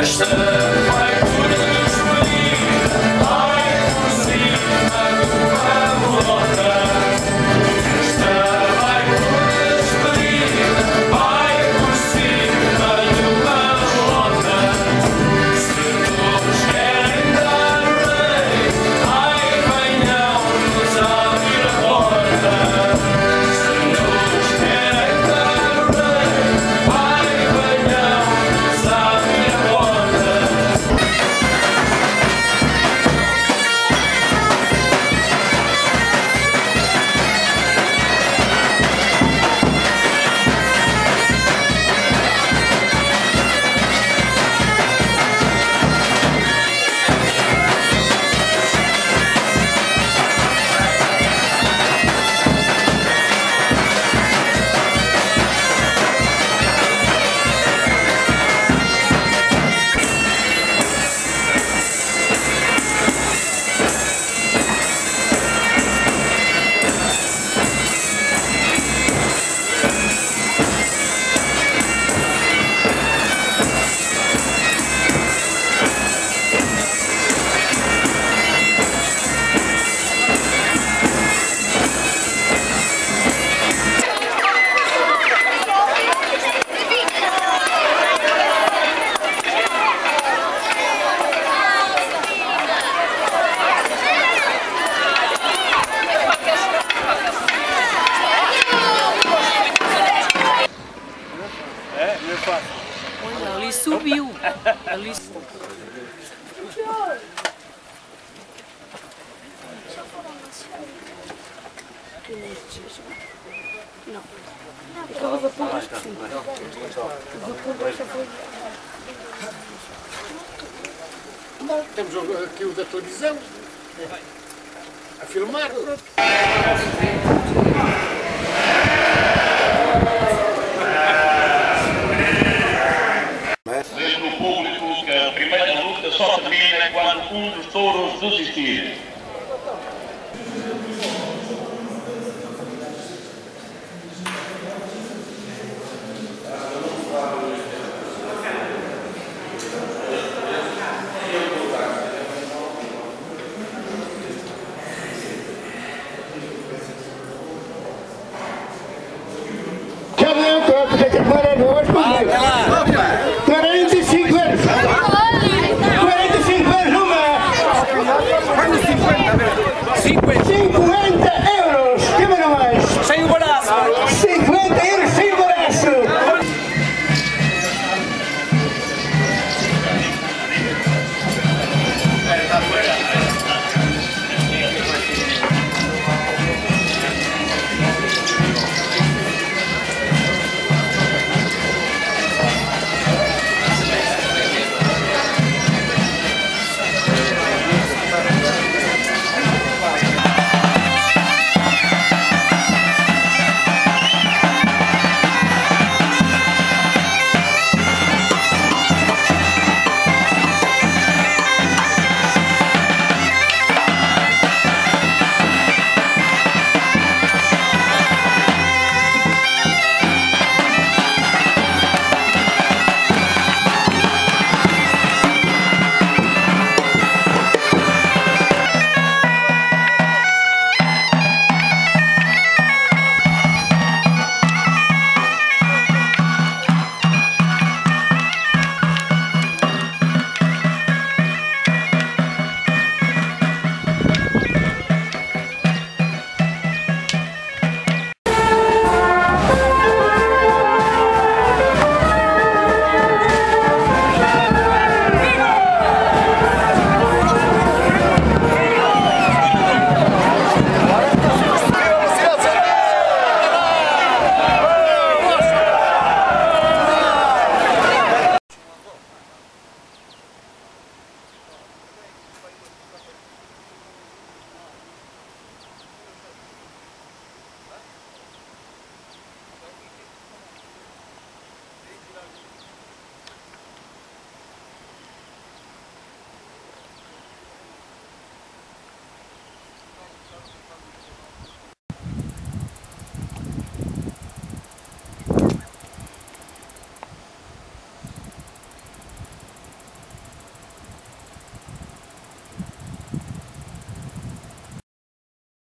Yes, sir. Olha, ali subiu. Ali subiu. Temos aqui o da televisão a filmar. Termina quando um dos touros desistir. Já deu, porque para nós, أنت إيه؟